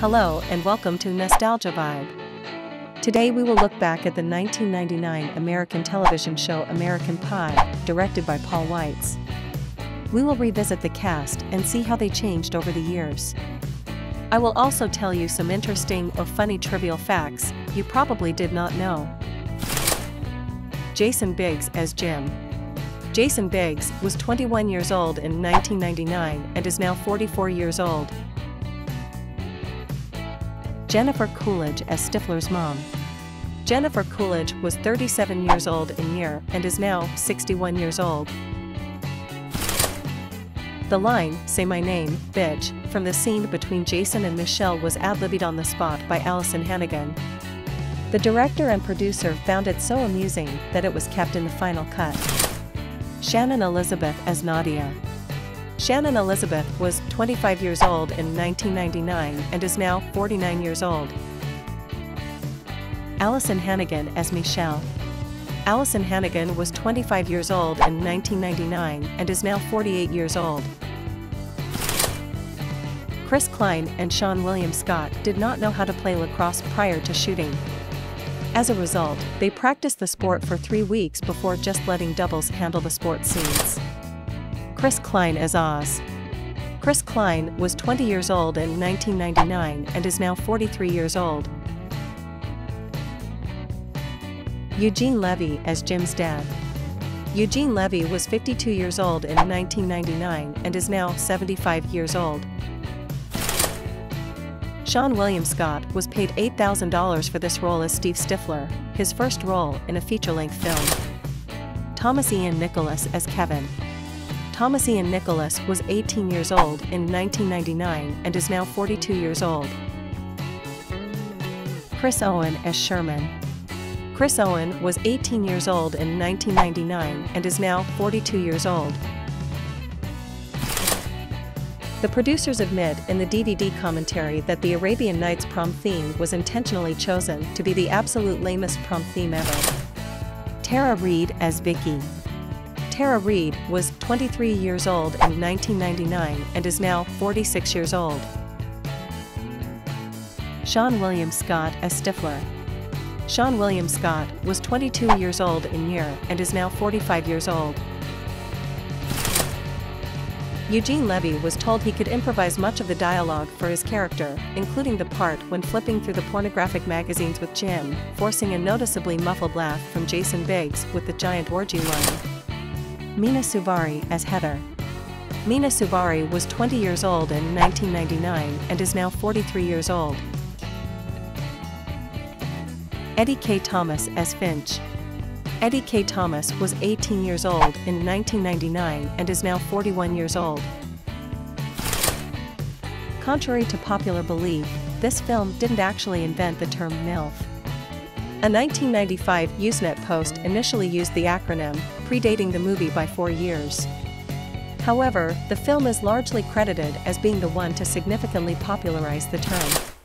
Hello and welcome to Nostalgia Vibe. Today we will look back at the 1999 American television show American Pie, directed by Paul Weitz. We will revisit the cast and see how they changed over the years. I will also tell you some interesting or funny trivial facts you probably did not know. Jason Biggs as Jim. Jason Biggs was 21 years old in 1999 and is now 44 years old. Jennifer Coolidge as Stifler's mom. Jennifer Coolidge was 37 years old in year and is now 61 years old. The line, Say My Name, Bitch, from the scene between Jason and Michelle was ad-libbed on the spot by Alyson Hannigan. The director and producer found it so amusing that it was kept in the final cut. Shannon Elizabeth as Nadia. Shannon Elizabeth was 25 years old in 1999 and is now 49 years old. Alyson Hannigan as Michelle. Alyson Hannigan was 25 years old in 1999 and is now 48 years old. Chris Klein and Seann William Scott did not know how to play lacrosse prior to shooting. As a result, they practiced the sport for three weeks before just letting doubles handle the sport scenes. Chris Klein as Oz. Chris Klein was 20 years old in 1999 and is now 43 years old. Eugene Levy as Jim's dad. Eugene Levy was 52 years old in 1999 and is now 75 years old. Seann William Scott was paid $8,000 for this role as Steve Stifler, his first role in a feature-length film. Thomas Ian Nicholas as Kevin. Thomas Ian Nicholas was 18 years old in 1999 and is now 42 years old. Chris Owen as Sherman. Chris Owen was 18 years old in 1999 and is now 42 years old. The producers admit in the DVD commentary that the Arabian Nights prom theme was intentionally chosen to be the absolute lamest prom theme ever. Tara Reid as Vicky. Tara Reid was 23 years old in 1999 and is now 46 years old. Seann William Scott as Stifler. Seann William Scott was 22 years old in year and is now 45 years old. Eugene Levy was told he could improvise much of the dialogue for his character, including the part when flipping through the pornographic magazines with Jim, forcing a noticeably muffled laugh from Jason Biggs with the giant orgy line. Mena Suvari as Heather. Mena Suvari was 20 years old in 1999 and is now 43 years old. Eddie Kaye Thomas as Finch. Eddie Kaye Thomas was 18 years old in 1999 and is now 41 years old. Contrary to popular belief, this film didn't actually invent the term MILF. A 1995 Usenet post initially used the acronym, predating the movie by four years. However, the film is largely credited as being the one to significantly popularize the term.